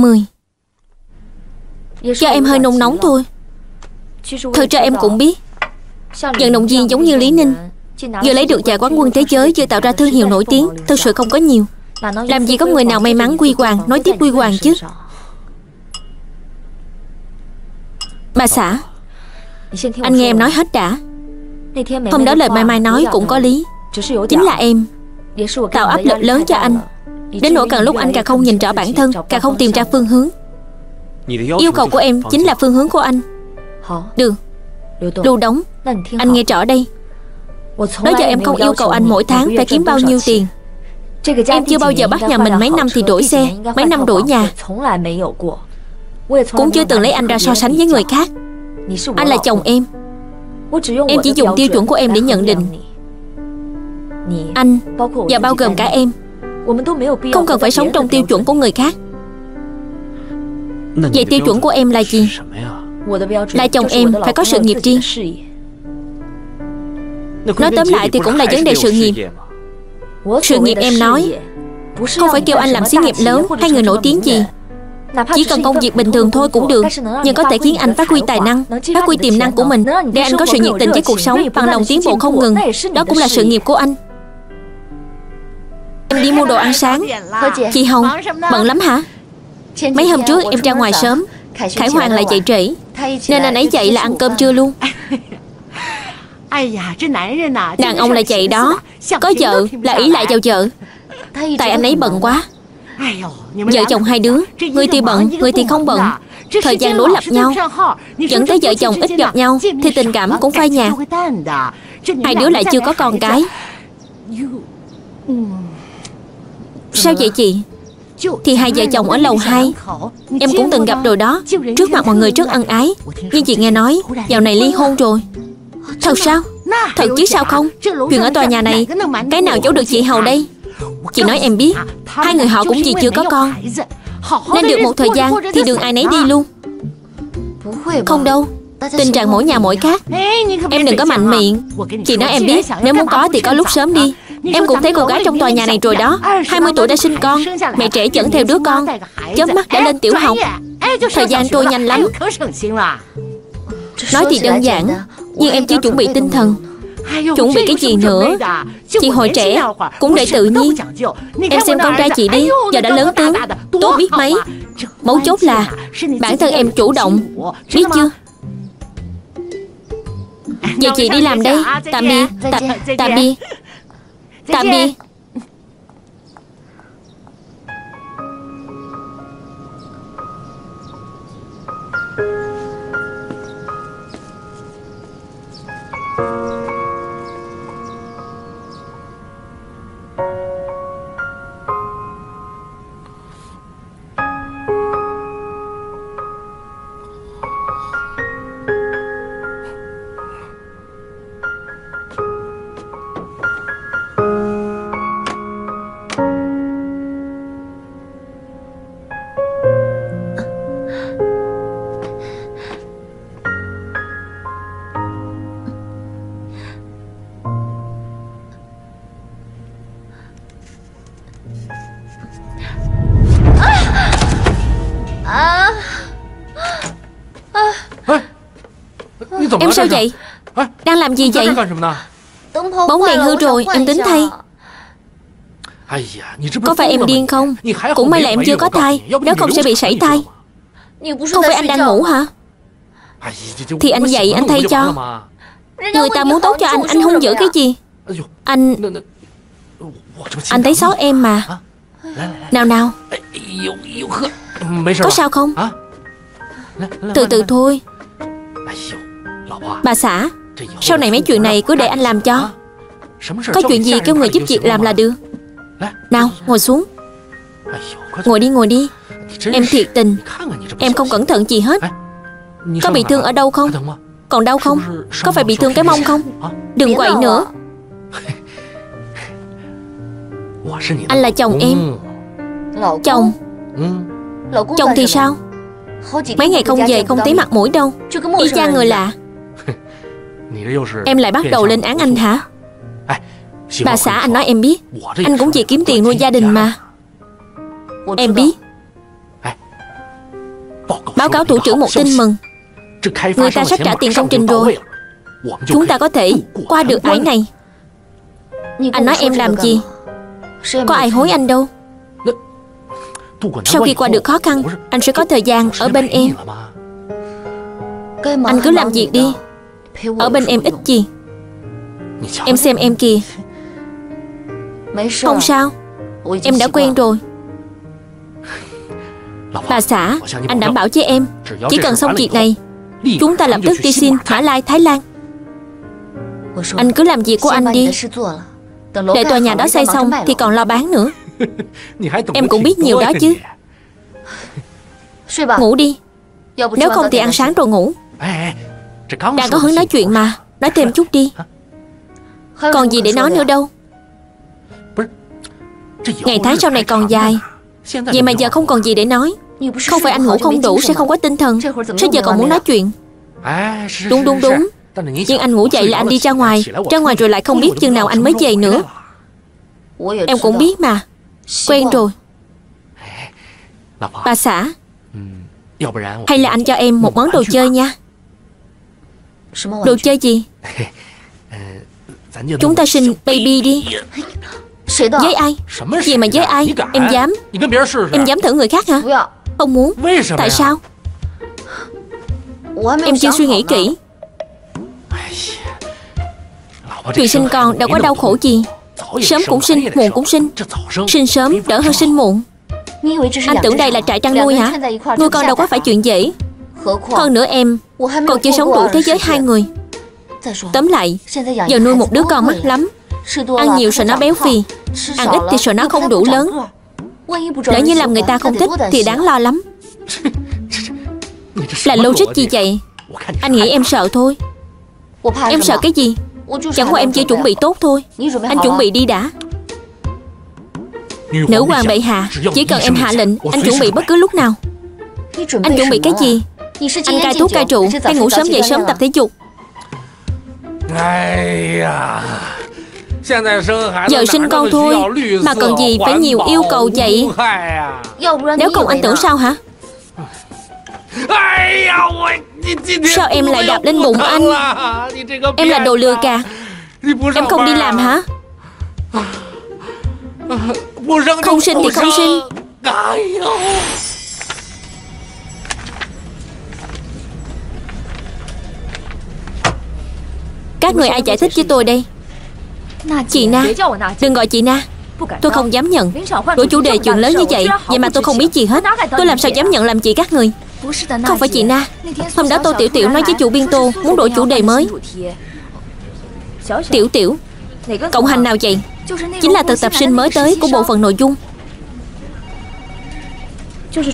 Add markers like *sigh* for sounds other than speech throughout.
10 Do em hơi nôn nóng thôi. Thật ra em cũng biết. Vận động viên giống như Lý Ninh. Vừa lấy được giải quán quân thế giới Vừa tạo ra thương hiệu nổi tiếng. Thực sự không có nhiều. Làm gì có người nào may mắn quy hoàng Nói tiếp quy hoàng chứ. Bà xã. Anh nghe em nói hết đã. Hôm đó lời Mai Mai nói cũng có lý. Chính là em. Tạo áp lực lớn cho anh Đến nỗi càng lúc anh càng không nhìn rõ bản thân Càng không tìm ra phương hướng. Yêu cầu của em chính là phương hướng của anh. Được Lưu đóng. Anh nghe rõ đây. Đó giờ em không yêu cầu anh mỗi tháng phải kiếm bao nhiêu tiền. Em chưa bao giờ bắt nhà mình mấy năm thì đổi xe Mấy năm đổi nhà. Cũng chưa từng lấy anh ra so sánh với người khác. Anh là chồng em. Em chỉ dùng tiêu chuẩn của em để nhận định. Anh Và bao gồm cả em Không cần phải sống trong tiêu chuẩn của người khác. Vậy tiêu chuẩn của em là gì? Là chồng em phải có sự nghiệp riêng. Nói tóm lại thì cũng là vấn đề sự nghiệp. Sự nghiệp em nói Không phải kêu anh làm xí nghiệp lớn Hay người nổi tiếng gì. Chỉ cần công việc bình thường thôi cũng được Nhưng có thể khiến anh phát huy tài năng Phát huy tiềm năng của mình Để anh có sự nhiệt tình với cuộc sống Bằng lòng tiến bộ không ngừng. Đó cũng là sự nghiệp của anh Em đi mua đồ ăn sáng. Chị Hồng Bận lắm hả? Mấy hôm trước em ra ngoài sớm Khải Hoàng lại dậy trễ Nên anh ấy dậy là ăn cơm trưa luôn. Đàn ông là vậy đó Có vợ là ý lại vào vợ Tại anh ấy bận quá. Vợ chồng hai đứa Người thì bận, người thì không bận. Thời gian đối lập nhau. Dẫn tới vợ chồng ít gặp nhau Thì tình cảm cũng phai nhạt. Hai đứa lại chưa có con cái. Sao vậy chị? Thì hai vợ chồng ở lầu 2 Em cũng từng gặp rồi đó, Trước mặt mọi người rất ân ái. Nhưng chị nghe nói, Dạo này ly hôn rồi. Thật sao? Thật chứ sao không? Chuyện ở tòa nhà này, Cái nào giấu được chị Hầu đây? Chị nói em biết, Hai người họ cũng vì chưa có con. Nên được một thời gian Thì đường ai nấy đi luôn. Không đâu, Tình trạng mỗi nhà mỗi khác. Em đừng có mạnh miệng. Chị nói em biết, Nếu muốn có thì có lúc sớm đi. Em cũng thấy cô gái trong tòa nhà này rồi đó 20 tuổi đã sinh con Mẹ trẻ dẫn theo đứa con Chớp mắt đã lên tiểu học Thời gian trôi nhanh lắm Nói thì đơn giản Nhưng em chưa chuẩn bị tinh thần Chuẩn bị cái gì nữa Chị hồi trẻ Cũng để tự nhiên Em xem con trai chị đi Giờ đã lớn tướng Tốt biết mấy Mấu chốt là Bản thân em chủ động Biết chưa Giờ chị đi làm đây Tạm biệt Tạm, tạm biệt Tạm biệt Em sao vậy? Đang làm gì vậy? Bóng đèn hư rồi Em tính thay. Có phải em điên không? Cũng may là em chưa có thai. Nếu không sẽ bị sảy thai. Không phải anh đang ngủ hả? Thì anh dậy anh thay cho. Người ta muốn tốt cho anh Anh hung dữ cái gì? Anh Anh thấy xấu em mà. Nào nào. Có sao không? Từ từ thôi Bà xã, Sau này mấy chuyện này cứ để anh làm cho. Có chuyện gì kêu người giúp việc làm là được. Nào, ngồi xuống. Ngồi đi ngồi đi. Em thiệt tình. Em không cẩn thận gì hết. Có bị thương ở đâu không? Còn đau không? Có phải bị thương cái mông không? Đừng quậy nữa. Anh là chồng em. Chồng. Chồng thì sao? Mấy ngày không về, không thấy mặt mũi đâu. Y chang người lạ. Em lại bắt đầu lên án anh hả? Bà xã anh nói em biết. Anh cũng chỉ kiếm tiền nuôi gia đình mà. Em biết. Báo cáo thủ trưởng một tin mừng. Người ta sắp trả tiền công trình rồi. Chúng ta có thể qua được ải này Anh nói em làm gì? Có ai hối anh đâu? Sau khi qua được khó khăn Anh sẽ có thời gian ở bên em. Anh cứ làm việc đi Ở bên em ít gì? Em xem em kìa. Không sao. Em đã quen rồi. *laughs* Bà xã Anh đảm bảo với em Chỉ cần xong việc này Chúng ta lập tức đi xin Mã Lai Thái Lan. Anh cứ làm việc của anh đi. Để tòa nhà đó xây xong Thì còn lo bán nữa. *laughs* Em cũng biết nhiều đó chứ. *laughs* Ngủ đi. Nếu không thì ăn sáng rồi ngủ Đang có hứng nói chuyện mà. Nói thêm chút đi. Còn gì để nói nữa đâu. Ngày tháng sau này còn dài. Vậy mà giờ không còn gì để nói. Không phải anh ngủ không đủ sẽ không có tinh thần. Sao giờ còn muốn nói chuyện. Đúng đúng đúng. Nhưng anh ngủ dậy là anh đi ra ngoài. Ra ngoài rồi lại không biết chừng nào anh mới về nữa. Em cũng biết mà. Quen rồi. Bà xã. Hay là anh cho em một món đồ chơi nha Đồ chơi gì? *laughs* Chúng ta sinh baby đi. Với ai? Gì mà với ai? Em dám. Em dám thử người khác hả? Không muốn. Tại sao? Em chưa suy nghĩ kỹ. Chuyện sinh con đâu có đau khổ gì. Sớm cũng sinh, muộn cũng sinh. Sinh sớm đỡ hơn sinh muộn. Anh tưởng đây là trại chăn nuôi hả? Nuôi con đâu có phải chuyện dễ Hơn nữa em Còn chưa sống đủ thế giới hai người。Tóm lại Giờ nuôi một đứa con mắc lắm Ăn nhiều sợ nó béo phì Ăn ít thì sợ nó không đủ lớn。Lỡ như làm người ta không thích Thì đáng lo lắm。Là logic gì vậy? Anh nghĩ em sợ thôi. Em sợ cái gì? Chẳng qua em chưa chuẩn bị tốt thôi。Anh chuẩn bị đi đã. Nữ hoàng bệ hạ Chỉ cần em hạ lệnh Anh chuẩn bị bất cứ lúc nào. Anh chuẩn bị cái gì Anh cai thuốc cai trụ Hay ngủ sớm dậy sớm tập thể dục. Giờ sinh con thôi Mà cần gì phải nhiều yêu cầu vậy? Nếu không anh tưởng sao hả? Sao em lại đạp lên bụng anh? Em là đồ lừa gạt Em không đi làm hả? Không sinh thì không sinh Các người ai giải thích với tôi đây? Chị Na, Đừng gọi chị Na. Tôi không dám nhận. Đổi chủ đề chuyện lớn như vậy Vậy mà tôi không biết gì hết. Tôi làm sao dám nhận làm chị các người? Không phải chị Na. Hôm đó tôi Tiểu Tiểu nói với chủ biên tô Muốn đổi chủ đề mới. Tiểu Tiểu Cộng hành nào vậy? Chính là thực tập sinh mới tới của bộ phận nội dung.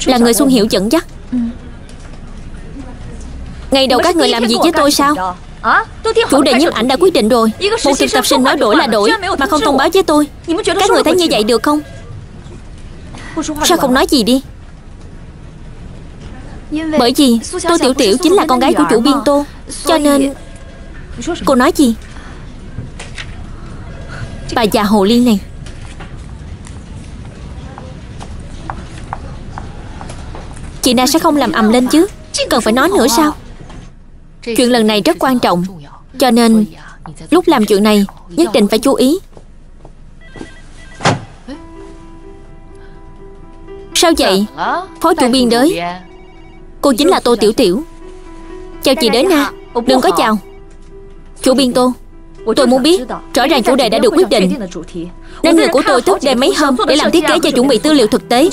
Là người Xuân Hiểu dẫn dắt. Ngày đầu các người làm gì với tôi sao? Chủ đề nhiếp ảnh đã quyết định rồi. Một thực tập sinh nói đổi là đổi Mà không thông báo với tôi. Các người thấy như vậy được không? Sao không nói gì đi? Bởi vì Tô Tiểu Tiểu chính là con gái của chủ biên Tô. Cho nên Cô nói gì? Bà già hồ ly này. Chị Na sẽ không làm ầm lên chứ. Cần phải nói nữa sao Chuyện lần này rất quan trọng Cho nên Lúc làm chuyện này Nhất định phải chú ý. Sao vậy? Phó chủ biên đới. Cô chính là Tô Tiểu Tiểu. Chào chị đến nha, Đừng có chào. Chủ biên Tô Tôi muốn biết Rõ ràng chủ đề đã được quyết định. Nên người của tôi thức đêm mấy hôm Để làm thiết kế cho chuẩn bị tư liệu thực tế.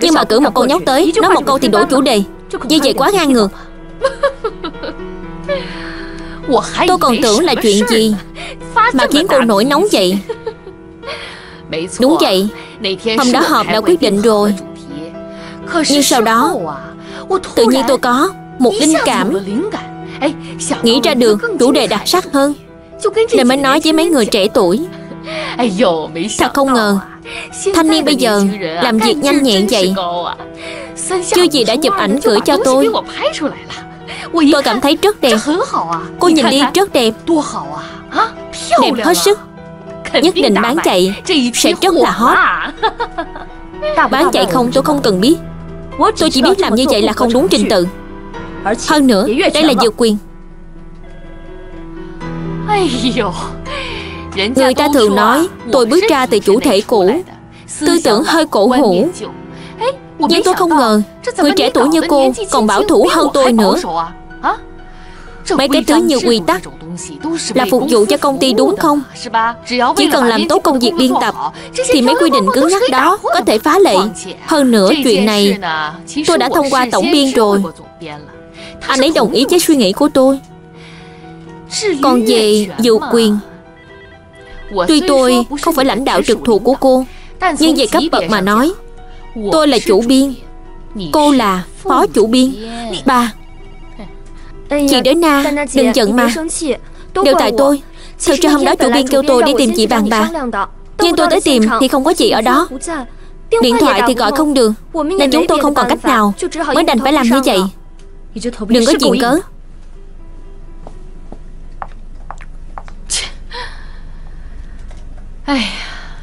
Nhưng mà cử một con nhóc tới Nói một câu thì đổi chủ đề. Như vậy quá ngang ngược. Tôi còn tưởng là chuyện gì Mà khiến cô nổi nóng vậy. Đúng vậy Hôm đó họp đã quyết định rồi. Nhưng sau đó Tự nhiên tôi có Một linh cảm. Nghĩ ra được chủ đề đặc sắc hơn Nên mới nói với mấy người trẻ tuổi. Thật không ngờ Thanh niên bây giờ Làm việc nhanh nhẹn vậy. Chưa gì đã chụp ảnh gửi cho tôi Tôi cảm thấy rất đẹp. Cô nhìn đi rất đẹp. Đẹp hết sức. Nhất định bán chạy Sẽ rất là hot. *laughs* Bán chạy không tôi không cần biết. Tôi chỉ biết làm như vậy là không đúng trình tự. Hơn nữa Đây là dược quyền. Người ta thường nói Tôi bước ra từ chủ thể cũ. Tư tưởng hơi cổ hủ. Nhưng tôi không ngờ Người trẻ tuổi như cô Còn bảo thủ hơn tôi nữa Mấy cái thứ như quy tắc Là phục vụ cho công ty đúng không? Chỉ cần làm tốt công việc biên tập Thì mấy quy định cứng nhắc đó Có thể phá lệ. Hơn nữa chuyện này Tôi đã thông qua tổng biên rồi Anh ấy đồng ý với suy nghĩ của tôi. Còn về dụ quyền Tuy tôi không phải lãnh đạo trực thuộc của cô Nhưng về cấp bậc mà nói Tôi là chủ biên Cô là phó chủ biên Ba Chị đến na Đừng giận mà. Đều tại tôi. Thật ra hôm đó chủ biên kêu tôi đi tìm chị bàn bạc Nhưng tôi tới tìm thì không có chị ở đó. Điện thoại thì gọi không được Nên chúng tôi không còn cách nào Mới đành phải làm như vậy。Đừng có chuyện cớ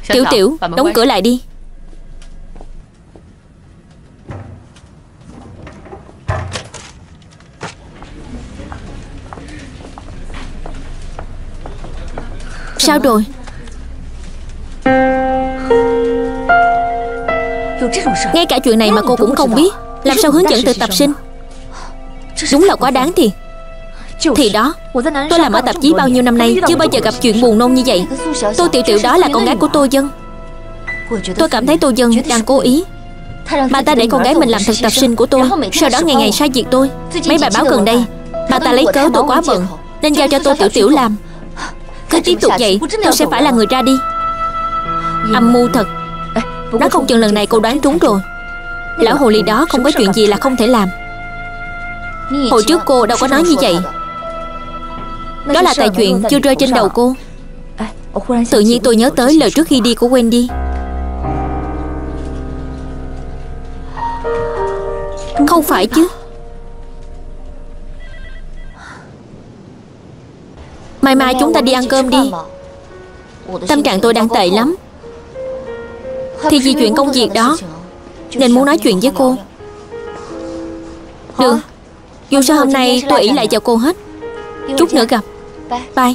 Tiểu tiểu Đóng cửa lại đi Sao rồi? Ngay cả chuyện này mà cô cũng không biết. Làm sao hướng dẫn từ tập sinh? Đúng là quá đáng thiệt Thì đó Tôi làm ở tạp chí bao nhiêu năm nay Chưa bao giờ gặp chuyện buồn nôn như vậy. Tô Tiểu Tiểu đó là con gái của Tô Dân. Tôi cảm thấy Tô Dân đang cố ý. Bà ta để con gái mình làm thực tập sinh của tôi Sau đó ngày ngày sai việc tôi. Mấy bài báo gần đây Bà ta lấy cớ tôi quá bận Nên giao cho Tô Tiểu Tiểu làm cứ tiếp tục vậy Tôi sẽ phải là người ra đi. Âm mưu thật. Nó không chừng lần này cô đoán trúng rồi. Lão hồ ly đó không có chuyện gì là không thể làm. Hồi trước cô đâu có nói như vậy. Đó là tại chuyện chưa rơi trên đầu cô. Tự nhiên tôi nhớ tới lời trước khi đi của Wendy Không phải chứ Mai mai chúng ta đi ăn cơm đi. Tâm trạng tôi đang tệ lắm. Thì vì chuyện công việc đó, Nên muốn nói chuyện với cô. Được. Dù sao hôm nay tôi ỷ lại chào cô hết. Chút nữa gặp. Bye.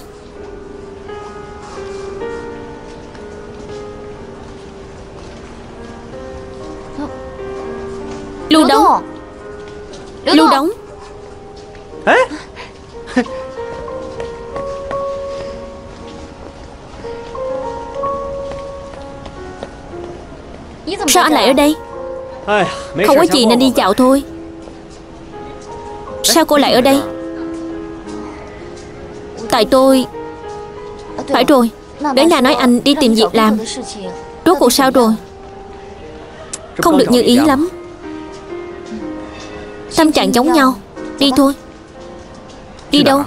Lại ở đây. Không có gì nên đi dạo thôi. Sao cô lại ở đây? Tại tôi Phải rồi. Để là nói anh đi tìm việc làm. Rốt cuộc sao rồi? Không được như ý lắm. Tâm trạng giống nhau. Đi thôi. Đi đâu?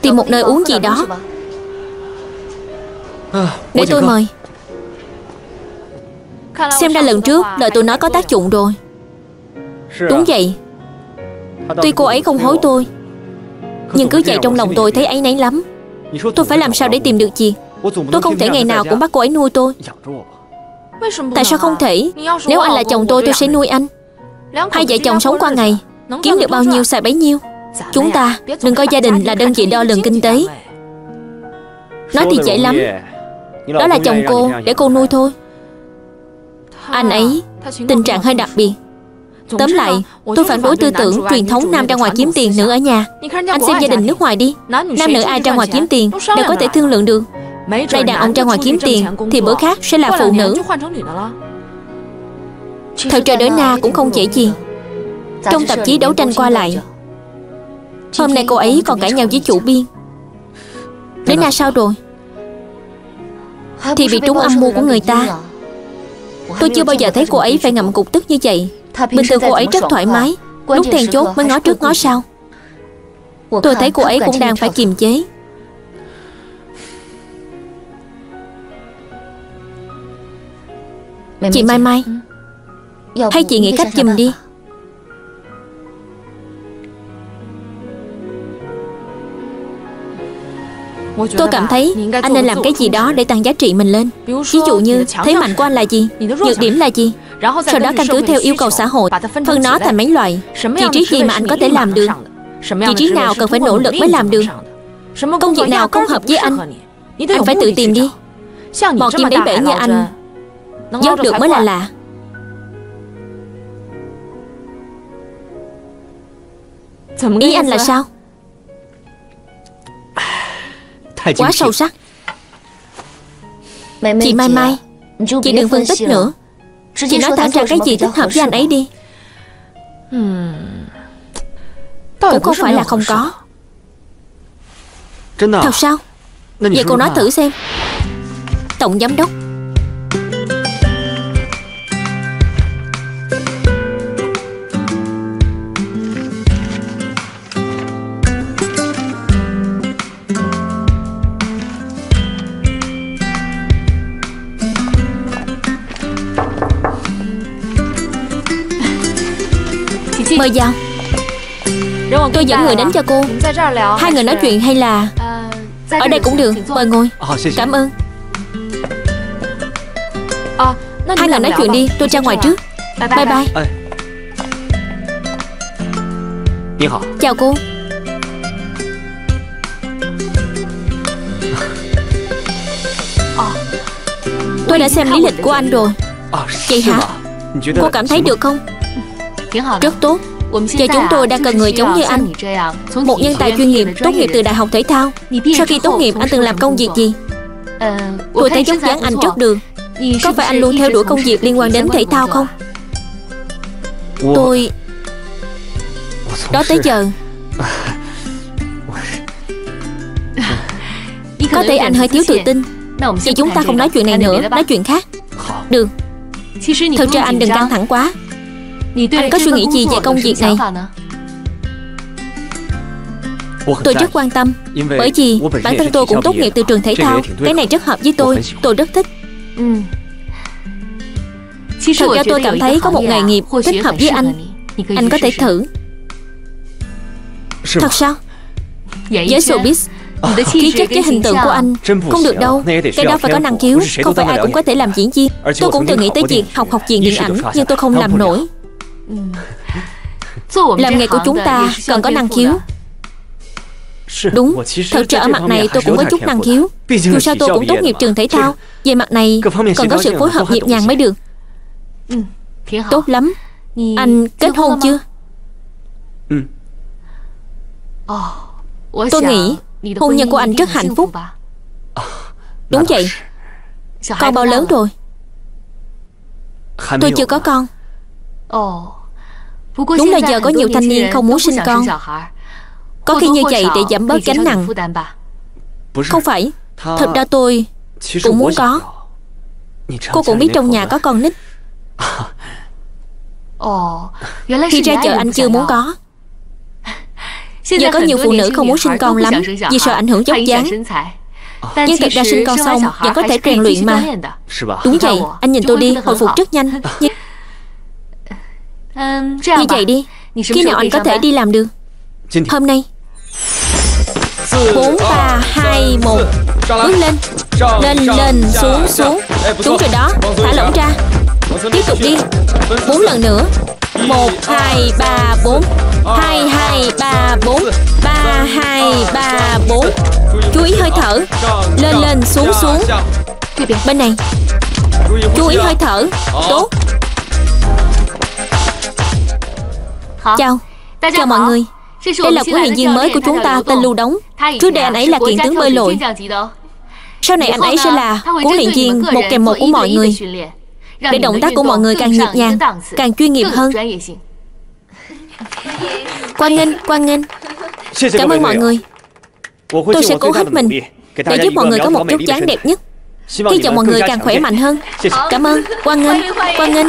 Tìm một nơi uống gì đó. Để tôi mời Xem ra lần trước lời tôi nói có tác dụng rồi. Đúng vậy. Tuy cô ấy không hối tôi Nhưng cứ vậy trong lòng tôi thấy ấy nấy lắm. Tôi phải làm sao để tìm được gì? Tôi không thể ngày nào cũng bắt cô ấy nuôi tôi. Tại sao không thể? Nếu anh là chồng tôi tôi sẽ nuôi anh. Hai vợ chồng sống qua ngày Kiếm được bao nhiêu xài bấy nhiêu. Chúng ta đừng coi gia đình là đơn vị đo lường kinh tế. Nói thì dễ lắm. Đó là chồng cô để cô nuôi thôi anh ấy Tình trạng hơi đặc biệt Tóm lại, tôi phản đối tư tưởng truyền thống nam ra ngoài kiếm tiền, nữ ở nhà. Anh xem gia đình nước ngoài đi, nam nữ ai ra ngoài kiếm tiền đều có thể thương lượng được. Đây đàn ông ra ngoài kiếm tiền thì bữa khác sẽ là phụ nữ. Thời trời đới na cũng không dễ gì. Trong tạp chí đấu tranh qua lại, hôm nay cô ấy còn cãi nhau với chủ biên. Đới na sao rồi? Thì bị trúng âm mưu của người ta. Tôi chưa bao giờ thấy cô ấy phải ngậm cục tức như vậy. Bình thường cô ấy rất thoải mái. Lúc then chốt mới ngó trước ngó sau Tôi thấy cô ấy cũng đang phải kiềm chế. Chị Mai Mai Hay chị nghĩ cách giùm đi Tôi cảm thấy anh nên làm cái gì đó để tăng giá trị mình lên. Ví dụ như thế mạnh của anh là gì? Nhược điểm là gì? Sau đó căn cứ theo yêu cầu xã hội Phân nó thành mấy loại Vị trí gì mà anh có thể làm được? Vị trí nào cần phải nỗ lực mới làm được? Công việc nào không hợp với anh? Anh phải tự tìm đi. Mò kim đáy bể như anh Dốc được mới là lạ Ý anh là sao Quá sâu sắc. Chị Mai Mai Chị đừng phân tích nữa. Chị nói thẳng ra cái gì thích hợp với anh ấy đi. Cũng không phải là không có. Thật sao? Vậy cô nói thử xem. Tổng giám đốc Mời vào. Tôi dẫn người đến cho cô. Hai người nói chuyện hay là Ở đây cũng được. Mời ngồi. Cảm ơn. Hai người nói chuyện đi. Tôi ra ngoài trước. Bye bye. Chào cô. Tôi đã xem lý lịch của anh rồi. Vậy hả? Cô cảm thấy được không? Rất tốt Giờ chúng tôi đang cần người giống như anh. Một nhân tài chuyên nghiệp tốt nghiệp từ đại học thể thao. Sau khi tốt nghiệp anh từng làm công việc gì? Tôi thấy dốc dáng anh rất được. Có phải anh luôn theo đuổi công việc liên quan đến thể thao không? Tôi Đó tới giờ. *laughs* Có thể anh hơi thiếu tự tin. Vậy chúng ta không nói chuyện này nữa. Nói chuyện khác. Được. Thật ra anh đừng căng thẳng quá anh có suy nghĩ gì về công việc này? Tôi rất quan tâm. Bởi vì bản thân tôi cũng tốt nghiệp từ trường thể thao. Cái này rất hợp với tôi. Tôi rất thích. Thật ra tôi cảm thấy có một nghề nghiệp thích hợp với anh. Anh có thể thử. Thật sao? Với showbiz. Khí chất với hình tượng của anh Không được đâu. Cái đó phải có năng khiếu Không phải ai cũng có thể làm diễn viên. Tôi cũng từng nghĩ tới việc học học viện điện ảnh Nhưng tôi không làm nổi *laughs* làm nghề của chúng ta cần có năng khiếu。Đúng, thật ra ở mặt này tôi cũng có chút năng khiếu Dù sao tôi cũng tốt nghiệp trường thể thao Về mặt này cần có sự phối hợp nhịp nhàng mới được。Tốt lắm。Anh kết hôn chưa? Tôi nghĩ hôn nhân của anh rất hạnh phúc。Đúng vậy。Con bao lớn rồi。Tôi chưa có con Đúng là giờ có nhiều thanh niên không muốn sinh con. Có khi như vậy để giảm bớt gánh nặng. Không phải. Thật ra tôi cũng muốn có. Cô cũng biết trong nhà có con nít. *laughs* Khi ra chợ anh chưa muốn có. *laughs* Giờ có nhiều phụ nữ không muốn sinh con lắm Vì sợ ảnh hưởng dốc dáng Nhưng thật ra sinh con xong Vẫn có thể rèn luyện mà. Đúng vậy. Anh nhìn tôi đi Hồi phục rất nhanh. Nhưng như vậy đi. Khi nào anh có thể đi làm được? Hôm nay. Bốn ba hai một. Bước lên. Lên lên xuống xuống. Đúng rồi đó. Thả lỏng ra. Tiếp tục đi. Bốn lần nữa. Một hai ba bốn. Hai hai ba bốn. Ba hai ba bốn. Chú ý hơi thở. Lên lên xuống xuống. Bên này. Chú ý hơi thở. Tốt Chào. Chào mọi người. Đây là huấn luyện viên mới của chúng ta tên Lưu Đống. Trước đây anh ấy là kiện tướng bơi lội. Sau này anh ấy sẽ là huấn luyện viên một kèm một của mọi người. Để động tác của mọi người càng nhịp nhàng Càng chuyên nghiệp hơn. Quang Nghênh, Quang Nghênh. Cảm ơn mọi người. Tôi sẽ cố hết mình Để giúp mọi người có một chút dáng đẹp nhất. Hy vọng mọi người càng khỏe mạnh hơn. Cảm ơn, Quang Nghênh, Quang Nghênh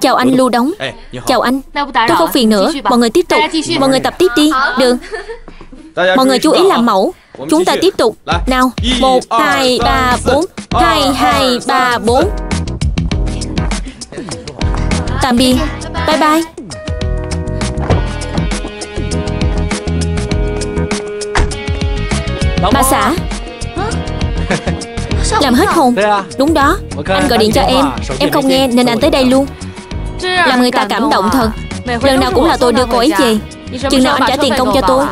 Chào anh Lưu Đống Chào anh. Tôi không phiền nữa. Mọi người tiếp tục. Mọi người tập tiếp đi. Được. Mọi người chú ý làm mẫu. Chúng ta tiếp tục. Nào. một hai ba bốn. hai hai ba bốn. Tạm biệt. Bye bye. Bà xã. Làm hết hồn. Đúng đó. Anh gọi điện cho em Em. không nghe nên anh tới đây luôn Làm người ta cảm động thật. Lần nào cũng là tôi đưa cô ấy về. Chừng nào anh trả tiền công cho tôi.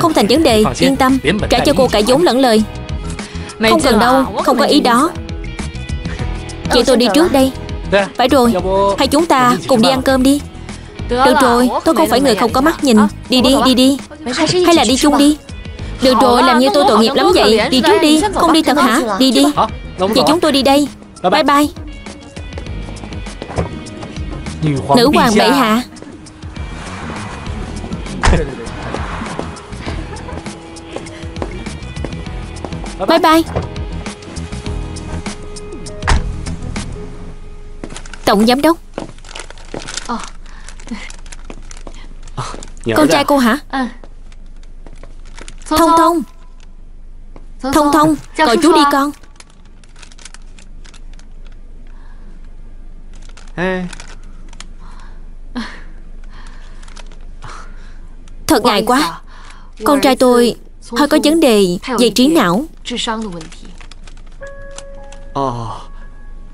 Không thành vấn đề Yên tâm. Trả cho cô cả vốn lẫn lời. Không cần đâu Không có ý đó. Vậy tôi đi trước đây. Phải rồi Hay chúng ta cùng đi ăn cơm đi. Được rồi Tôi không phải người không có mắt nhìn. Đi đi đi đi. Hay là đi chung đi. được rồi, làm như tôi tội nghiệp lắm vậy. Đi trước đi, không đi thật hả? Đi đi. Vậy chúng tôi đi đây. Bye bye Nữ hoàng bệ hạ Bye bye. Tổng giám đốc. Con trai cô hả? Thông thông. Thông thông Gọi chú đi con Thật ngại quá. Con trai tôi hơi có vấn đề về trí não.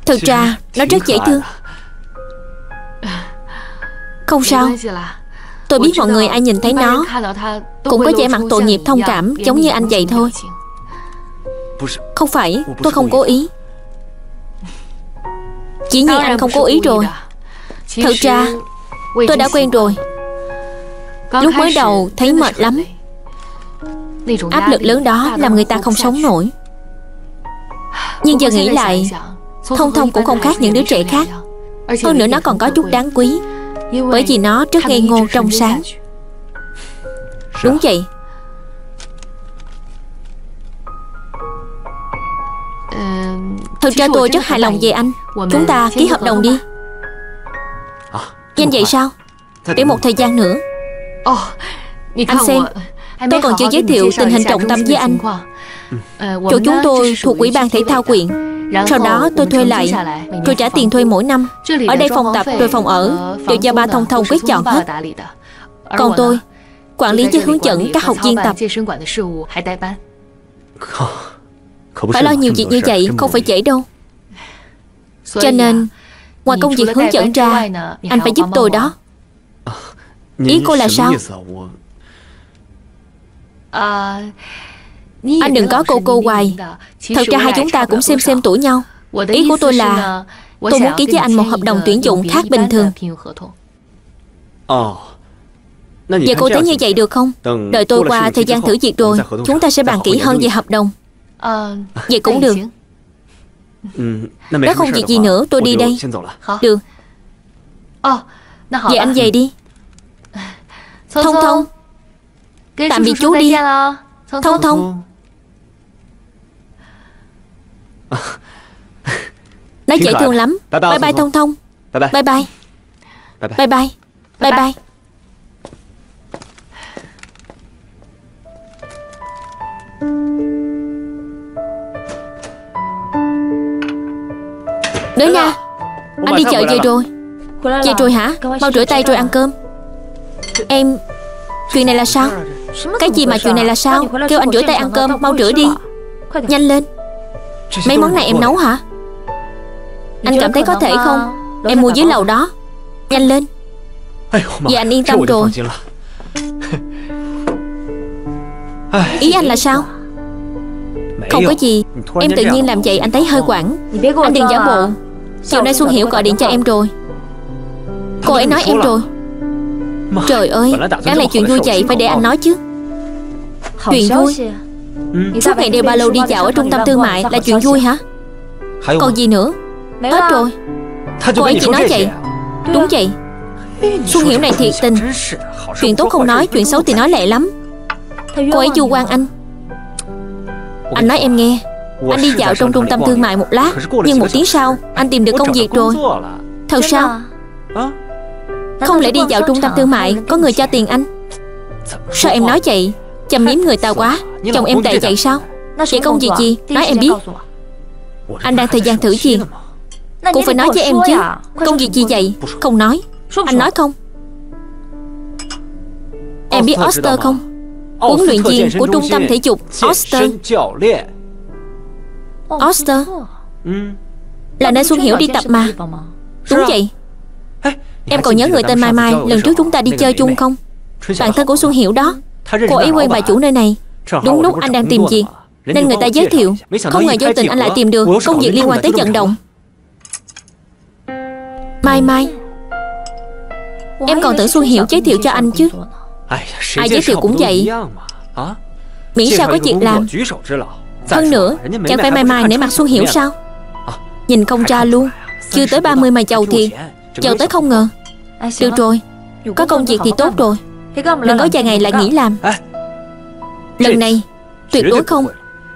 Thực ra nó rất dễ thương. Không sao. Tôi biết mọi người ai nhìn thấy nó. Cũng có vẻ mặt tội nghiệp thông cảm Giống như anh vậy thôi. Không phải tôi không cố ý. Chỉ nhiên anh không cố ý rồi. Thật ra Tôi đã quen rồi Lúc mới đầu thấy mệt lắm. Áp lực lớn đó làm người ta không sống nổi. Nhưng giờ nghĩ lại Thông thông cũng không khác những đứa trẻ khác. Hơn nữa nó còn có chút đáng quý bởi vì nó rất ngây ngô trong sáng. Đúng vậy. Thực ra tôi rất hài lòng về anh. Chúng ta ký hợp đồng đi. Nhanh vậy sao? Để một thời gian nữa Anh xem Tôi còn chưa giới thiệu tình hình trọng tâm với anh. Chỗ chúng tôi thuộc Ủy ban Thể thao quyện. Sau đó tôi thuê lại. Rồi trả tiền thuê mỗi năm. Ở đây phòng tập rồi phòng ở. Đều do ba thông thông quyết chọn hết. Còn tôi Quản lý với hướng dẫn các học viên tập. Phải lo nhiều việc như vậy Không phải dễ đâu. Cho nên Ngoài công việc hướng dẫn ra Anh phải giúp tôi đó Ý cô là sao? anh đừng có cô cô hoài. Thật ra hai chúng ta cũng xem xem tuổi nhau. Ý của tôi là Tôi muốn ký với anh một hợp đồng tuyển dụng khác bình thường Vậy cô thấy như vậy được không? Đợi tôi qua thời gian thử việc rồi. Chúng ta sẽ bàn kỹ hơn về hợp đồng. Vậy cũng được. Đó không việc gì nữa. tôi đi đây. Được. Vậy anh về đi Thông thông Tạm biệt chú đi. Thông thông *laughs* Nó dễ thương lắm. Bye bye thông thông. Bye bye. Bye bye. Bye bye. Đến nha. Anh đi chợ về rồi. Về rồi hả? Mau rửa tay rồi ăn cơm Em Chuyện này là sao? Cái gì mà chuyện này là sao? Kêu anh rửa tay ăn cơm Mau rửa đi. Nhanh lên. Mấy món này em nấu hả? Anh cảm thấy có thể không? Em mua dưới lầu đó. Nhanh lên. Vậy anh yên tâm rồi. Ý anh là sao? Không có gì. Em tự nhiên làm vậy anh thấy hơi quảng. Anh đừng giả bộ. Chiều nay Xuân Hiểu gọi điện cho em rồi. Cô ấy nói em rồi Trời ơi Đáng lẽ chuyện vui vậy phải để anh nói chứ. Chuyện vui. Suốt ngày đeo ba lô đi dạo ở trung tâm thương mại Là chuyện vui hả? Còn gì nữa? Hết rồi. Cô ấy chỉ nói vậy. Đúng vậy. Xuân Hiểu này thiệt tình. Chuyện tốt không nói Chuyện xấu thì nói lẹ lắm. Cô ấy du quan anh. Anh nói em nghe. Anh đi dạo trong trung tâm thương mại một lát Nhưng một tiếng sau Anh tìm được công việc rồi. Thật sao Không lẽ đi dạo trung tâm thương mại Có người cho tiền anh? Sao em nói vậy? Châm biếm người ta quá Chồng em tệ vậy sao? Vậy công việc gì? Nói em biết. Anh đang thời gian thử việc Cũng phải nói với em chứ. Công việc gì vậy? Không nói. Anh nói không? Em biết Oster không? Huấn luyện viên của trung tâm thể dục Oster Oster Là nơi Xuân Hiểu đi tập mà. Đúng vậy Em còn nhớ người tên Mai Mai, Lần trước chúng ta đi chơi chung không? Bạn thân của Xuân Hiểu đó. Cô ấy quen bà chủ nơi này. Đúng lúc anh đang tìm việc Nên người ta giới thiệu. Không ngờ vô tình anh lại tìm được. Công việc liên quan tới vận động. Mai Mai. Em còn tưởng Xuân Hiểu giới thiệu cho anh chứ. Ai giới thiệu cũng vậy. Miễn sao có việc làm. Hơn nữa, Chẳng phải Mai Mai nể mặt Xuân Hiểu sao? Nhìn không ra luôn. Chưa tới 30 mà giàu thiệt Giàu tới không ngờ. Được rồi. Có công việc thì tốt rồi. Đừng có vài ngày lại nghỉ làm. Lần này Tuyệt đối không.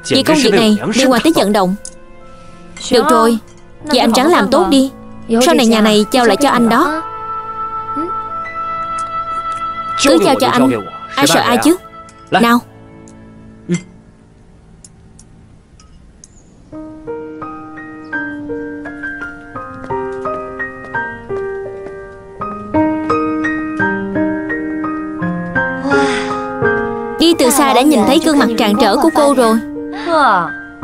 Vì công việc này liên quan tới vận động. Được rồi. Vậy anh ráng làm tốt đi. Sau này nhà này giao lại cho anh đó. Cứ giao cho anh. Ai sợ ai chứ? Nào Đi từ xa đã nhìn thấy gương mặt tràn trở của cô rồi.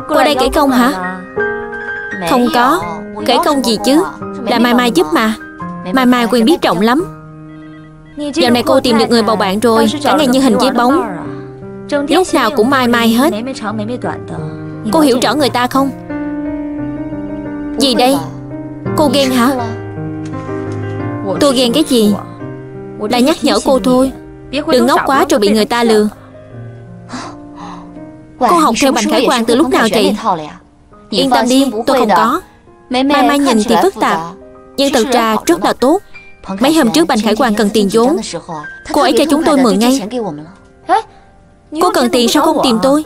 Qua đây kể công hả? Không có. Kể công gì chứ. Là Mai Mai giúp mà. Mai Mai quyền biết trọng lắm. Dạo này cô tìm được người bầu bạn rồi. Cả ngày như hình với bóng. Lúc nào cũng Mai Mai hết. Cô hiểu rõ người ta không? Gì đây? Cô ghen hả? Tôi ghen cái gì? Là nhắc nhở cô thôi. Đừng ngốc quá rồi bị người ta lừa. Cô học theo Bành Khải Quang từ lúc nào vậy Yên tâm đi tôi không có. Mai Mai nhìn thì phức tạp. Nhưng thật ra rất là tốt. Mấy hôm trước Bành Khải Quang cần tiền vốn. Cô ấy cho chúng tôi mượn ngay. Cô cần tiền sao không tìm tôi?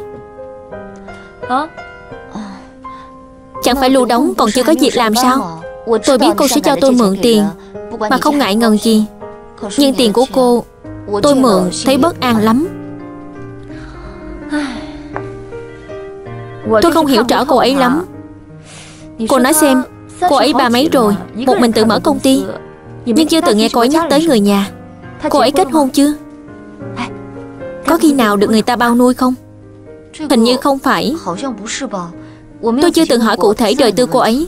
Chẳng phải lưu đóng còn chưa có việc làm sao? Tôi biết cô sẽ cho tôi mượn tiền Mà không ngại ngần gì. Nhưng tiền của cô Tôi mượn. thấy bất an lắm Tôi không hiểu rõ cô ấy lắm. Cô nói xem, Cô ấy ba mấy rồi? Một mình tự mở công ty. Nhưng chưa từng nghe cô ấy nhắc tới người nhà. Cô ấy kết hôn chưa? Có khi nào được người ta bao nuôi không? Hình như không phải. Tôi chưa từng hỏi cụ thể đời tư cô ấy.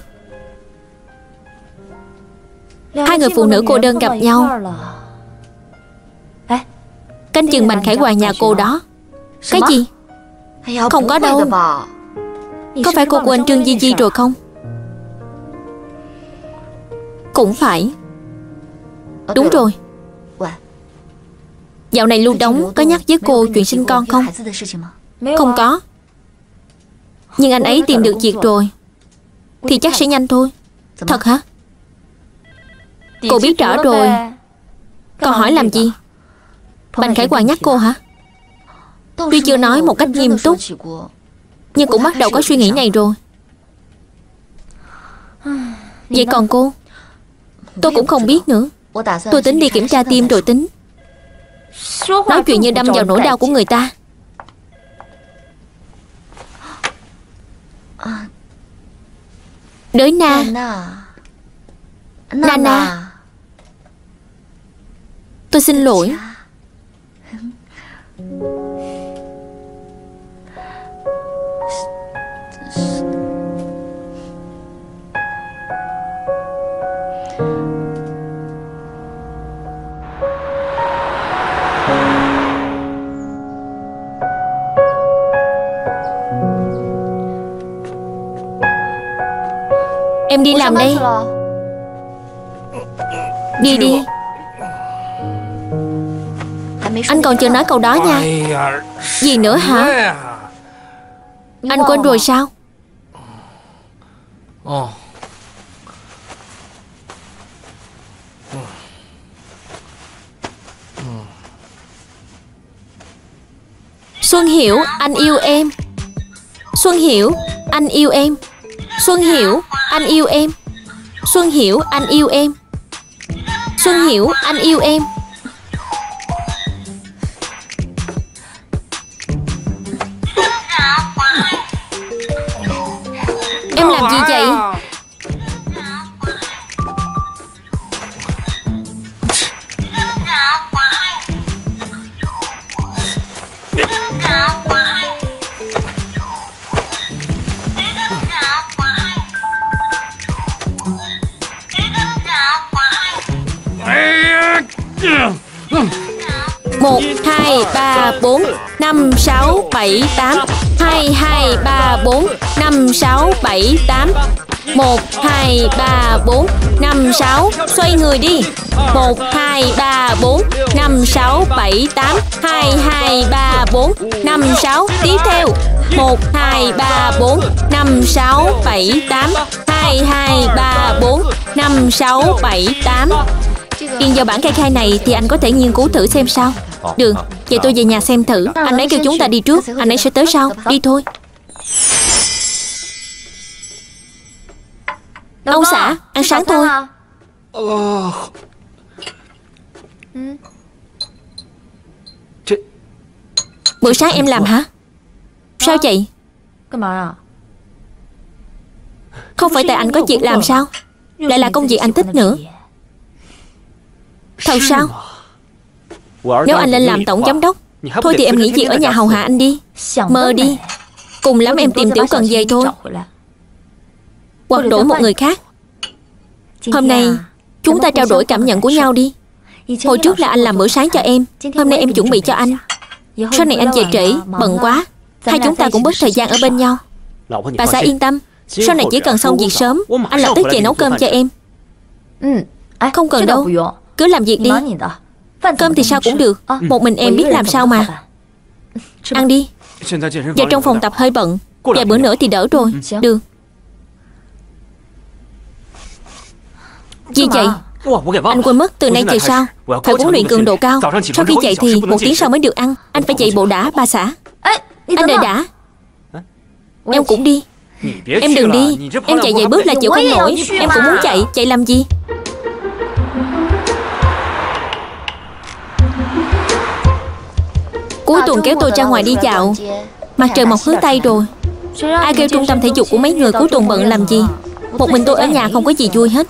Hai người phụ nữ cô đơn gặp nhau. Canh chừng Bành Khải Hoàng nhà cô đó. Cái gì? Không có đâu. Có phải cô quên Trương Di Di rồi không? Cũng phải. Đúng rồi. Dạo này Lưu Đống có nhắc với cô chuyện sinh con không? Không có. Nhưng anh ấy tìm được việc rồi. Thì chắc sẽ nhanh thôi. Thật hả? Cô biết rõ rồi. Còn hỏi làm gì? Bành Khải Hoàng nhắc cô hả? Tuy chưa nói một cách nghiêm túc. Nhưng cũng bắt đầu có suy nghĩ này rồi. *sighs* Vậy còn cô? Tôi cũng không biết nữa. Tôi tính đi kiểm tra tim rồi tính. Nói chuyện như đâm vào nỗi đau của người ta. Đới na. Nana Tôi xin lỗi Em đi làm đây? Đi đi. Anh còn chưa nói câu đó nha. Gì nữa hả? Anh quên rồi sao? Xuân Hiểu anh yêu em. Xuân Hiểu anh yêu em. Xuân Hiểu anh yêu em. Xuân Hiểu anh yêu em. Xuân Hiểu anh yêu em. Ba bốn năm sáu bảy tám hai hai ba bốn năm sáu bảy tám một hai ba bốn năm sáu xoay người đi. một hai ba bốn năm sáu bảy tám hai hai ba bốn năm sáu tiếp theo. một hai ba bốn năm sáu bảy tám hai hai ba bốn năm sáu bảy tám. Yên vào bản khai khai này thì anh có thể nghiên cứu thử xem sao. Được, vậy tôi về nhà xem thử. Anh ấy kêu chúng ta đi trước. Anh ấy sẽ tới sau. Đi thôi. Ông xã, ăn sáng thôi. Bữa sáng em làm hả? Sao vậy? Không phải tại anh có việc làm sao? Lại là công việc anh thích nữa. Thật sao? Nếu anh lên làm tổng giám đốc Thôi thì em nghỉ việc ở nhà hầu hạ anh đi. Mơ đi. Cùng lắm em tìm tiểu cần về thôi. Hoặc đổi một người khác. Hôm nay Chúng ta trao đổi cảm nhận của nhau đi. Hồi trước là anh làm bữa sáng cho em Hôm nay em chuẩn bị cho anh. Sau này anh về trễ, bận quá. Hai chúng ta cũng bớt thời gian ở bên nhau. Bà xã yên tâm. Sau này chỉ cần xong việc sớm Anh lập tức về nấu cơm cho em Không cần đâu Cứ làm việc đi Cơm thì sao cũng được. Một mình em biết làm sao mà. Ăn đi. Giờ trong phòng tập hơi bận. Vài bữa nữa thì đỡ rồi. Được. Gì vậy? Anh quên mất từ nay về sau Phải huấn luyện cường độ cao. Sau khi dậy thì một tiếng sau mới được ăn. Anh phải dậy bộ đã ba xã Anh đợi đã. Em cũng đi. Em đừng đi. Em chạy vài bước là chịu không nổi. Em cũng muốn chạy. Chạy làm gì Cuối tuần kéo tôi ra ngoài đi dạo. Mặt trời mọc hướng Tây rồi. Ai kêu trung tâm thể dục của mấy người cuối tuần bận làm gì? Một mình tôi ở nhà không có gì vui hết.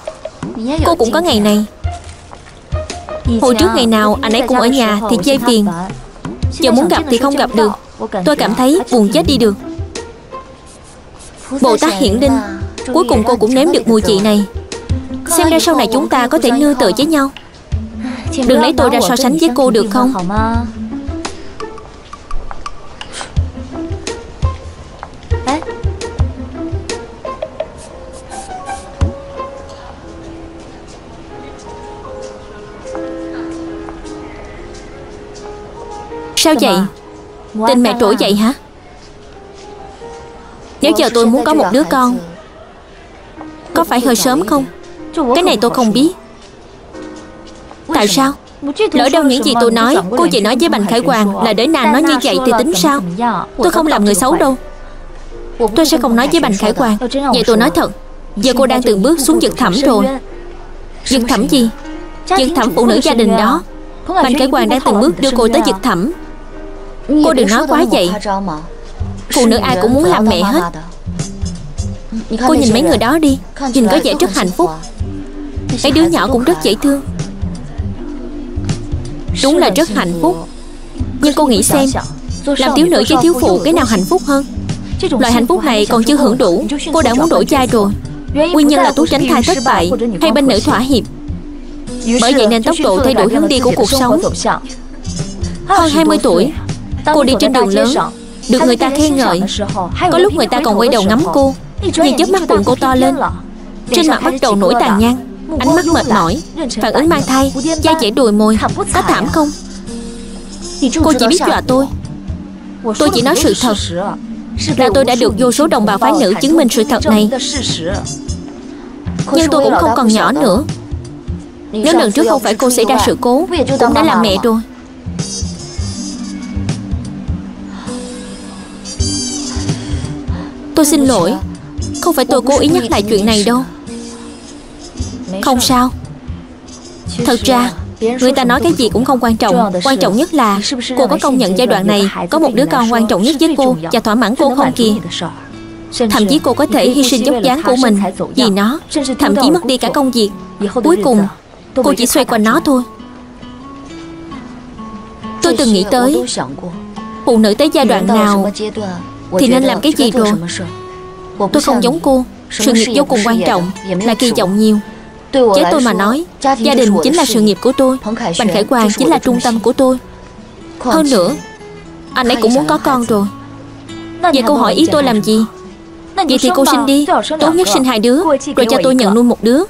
Cô cũng có ngày này. Hồi trước ngày nào anh ấy cũng ở nhà thì chơi phiền. Giờ muốn gặp thì không gặp được. Tôi cảm thấy buồn chết đi được. Bồ Tát Hiển Đinh, Cuối cùng cô cũng nếm được mùi vị này. Xem ra sau này chúng ta có thể nương tựa với nhau. Đừng lấy tôi ra so sánh với cô được không? Sao vậy? Tình mẹ trỗi dậy hả? Nếu giờ tôi muốn có một đứa con Có phải hơi sớm không? Cái này tôi không biết. Tại sao? Lỡ đâu những gì tôi nói Cô chỉ nói với Bành Khải Hoàng Là để nàng nói như vậy thì tính sao? Tôi không làm người xấu đâu. Tôi sẽ không nói với Bành Khải Hoàng. Vậy tôi nói thật. Giờ cô đang từng bước xuống vực thẳm rồi. Vực thẳm gì Vực thẳm phụ nữ gia đình đó Bành Khải Hoàng đang từng bước đưa. cô tới vực thẳm Cô đừng nói quá vậy？Phụ nữ ai cũng muốn làm mẹ hết Cô nhìn mấy người đó đi Nhìn có vẻ rất hạnh phúc。Mấy đứa nhỏ cũng rất dễ thương。Đúng là rất hạnh phúc。Nhưng cô nghĩ xem Làm thiếu nữ với thiếu phụ cái nào hạnh phúc hơn？Loại hạnh phúc này còn chưa hưởng đủ Cô đã muốn đổi chai rồi Nguyên nhân là tú tránh thai thất bại Hay bên nữ thỏa。hiệp。Bởi vậy nên tốc độ thay đổi hướng đi của cuộc sống Hơn 20 tuổi Cô đi trên đường lớn Được người ta khen ngợi. Có lúc người ta còn quay đầu ngắm cô Nhìn chớp mắt bụng cô to lên. Trên mặt bắt đầu nổi tàn nhang Ánh mắt mệt mỏi Phản ứng mang thai Da dẻ đùi môi. Có thảm không? Cô chỉ biết dọa tôi. Tôi chỉ nói sự thật. Là tôi đã được vô số đồng bào phái nữ chứng minh sự thật này. Nhưng tôi cũng không còn nhỏ nữa. Nếu lần trước không phải cô xảy ra sự cố Cũng đã là mẹ rồi Tôi xin lỗi. Không phải tôi cố ý nhắc lại chuyện này đâu. Không sao. Thật ra, Người ta nói cái gì cũng không quan trọng. Quan trọng nhất là Cô có công nhận giai đoạn này Có một đứa con quan trọng nhất với cô Và thỏa mãn cô không kìa. Thậm chí cô có thể hy sinh dốc dáng của mình Vì nó. Thậm chí mất đi cả công việc. Cuối cùng, Cô chỉ xoay quanh nó thôi. Tôi từng nghĩ tới, Phụ nữ tới giai đoạn nào thì nên làm cái gì rồi? Tôi không giống cô. Sự nghiệp vô cùng quan trọng. Là kỳ vọng nhiều. Với tôi mà nói Gia đình chính là sự nghiệp của tôi. Bành Khải Hoàng chính là trung tâm của tôi. Hơn nữa Anh ấy cũng muốn có con rồi. Vậy cô hỏi ý tôi làm gì? Vậy thì cô sinh đi. Tốt nhất sinh hai đứa Rồi cho tôi nhận nuôi một đứa.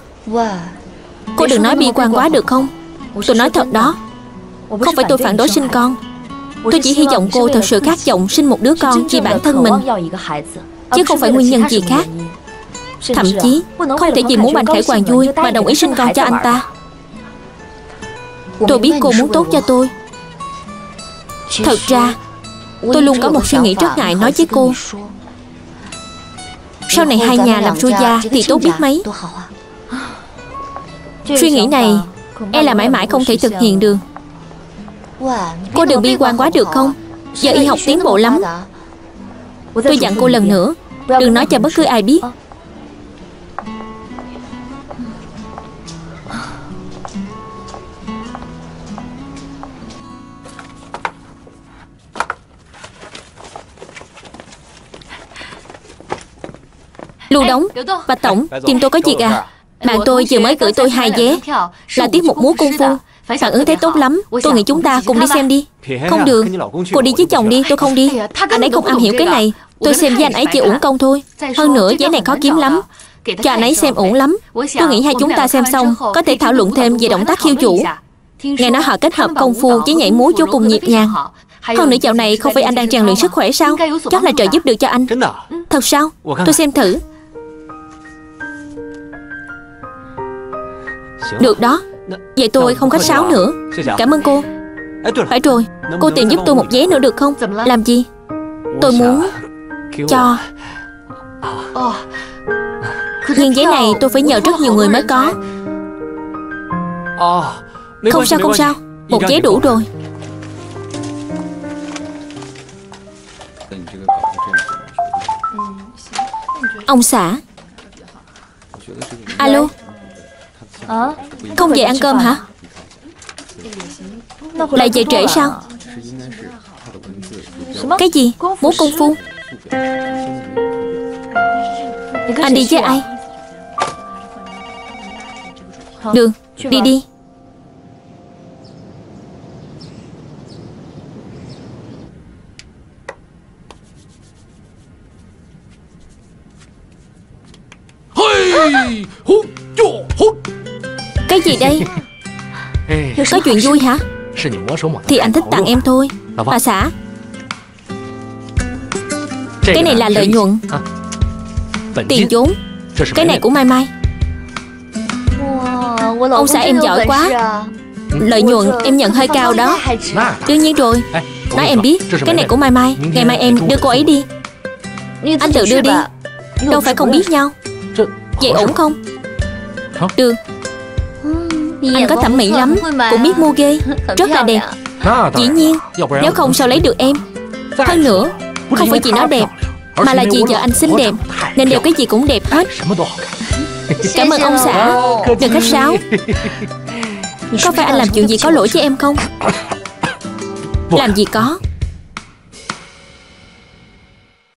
Cô đừng nói bi quan quá được không? Tôi nói thật đó. Không phải tôi phản đối sinh con Tôi chỉ hy vọng cô thật sự khát vọng sinh một đứa con vì bản thân mình. Chứ không phải nguyên nhân gì khác. Thậm chí, Không thể vì muốn Bành Khải Hoàng vui Mà đồng ý sinh con cho anh ta. Tôi biết cô muốn tốt cho tôi. Thật ra, Tôi luôn có một suy nghĩ rất ngại nói với cô. Sau này hai nhà làm xuôi gia Thì tốt biết mấy. Suy nghĩ này E là mãi mãi không thể thực hiện được. Cô đừng bi quan quá được không? Giờ y học tiến bộ lắm. Tôi dặn cô lần nữa Đừng nói cho bất cứ ai biết. Lưu Đống Bạch Tổng Tìm tôi có việc à? Bạn tôi vừa mới gửi tôi hai vé. Là tiết mục múa cung phu Phản ứng thấy tốt lắm. Tôi nghĩ chúng ta cùng đi xem đi. Không được Cô đi với chồng đi tôi không đi. Anh ấy không am hiểu cái này. Tôi xem với anh ấy chỉ uổng công thôi. Hơn nữa vé này khó kiếm lắm. Cho anh ấy xem ổn lắm. Tôi nghĩ hai chúng ta xem xong Có thể thảo luận thêm về động tác khiêu vũ. Nghe nói họ kết hợp công phu với nhảy múa vô cùng nhịp nhàng. Hơn nữa dạo này không phải anh đang rèn luyện sức khỏe sao? Chắc là trợ giúp được cho anh. Thật sao? Tôi xem thử. Được đó Vậy tôi không khách sáo nữa. Cảm ơn cô. Phải rồi Cô tìm giúp tôi một vé nữa được không? Làm gì? Tôi muốn Cho Nhưng vé này tôi phải nhờ rất nhiều người mới có. Không sao không sao. Một vé đủ rồi. Ông xã. Alo Ờ? Không về ăn cơm hả? Lại về trễ sao? Cái gì? Muốn công phu. Anh đi với ai? Được Đi đi. Hey, hú. Có chuyện vui hả? Thì anh thích tặng em thôi. Bà xã. Cái này là lợi nhuận. Tiền vốn. Cái này của Mai Mai. Ông xã em giỏi quá. Lợi nhuận em nhận hơi cao đó. Đương nhiên rồi. Nói em biết. Cái này của Mai Mai. Ngày mai em đưa cô ấy đi. Anh tự đưa đi. Đâu phải không biết nhau Vậy ổn không? Được Anh có thẩm mỹ lắm. Cũng biết mua ghê. *laughs* Rất là đẹp. Dĩ nhiên Nếu không sao lấy được em. Hơn nữa Không phải chỉ nó đẹp Mà là vì vợ anh xinh đẹp Nên đều cái gì cũng đẹp hết. *laughs* Cảm ơn ông xã Đừng khách sáo. *laughs* Có phải anh làm chuyện gì có lỗi với em không? Làm gì có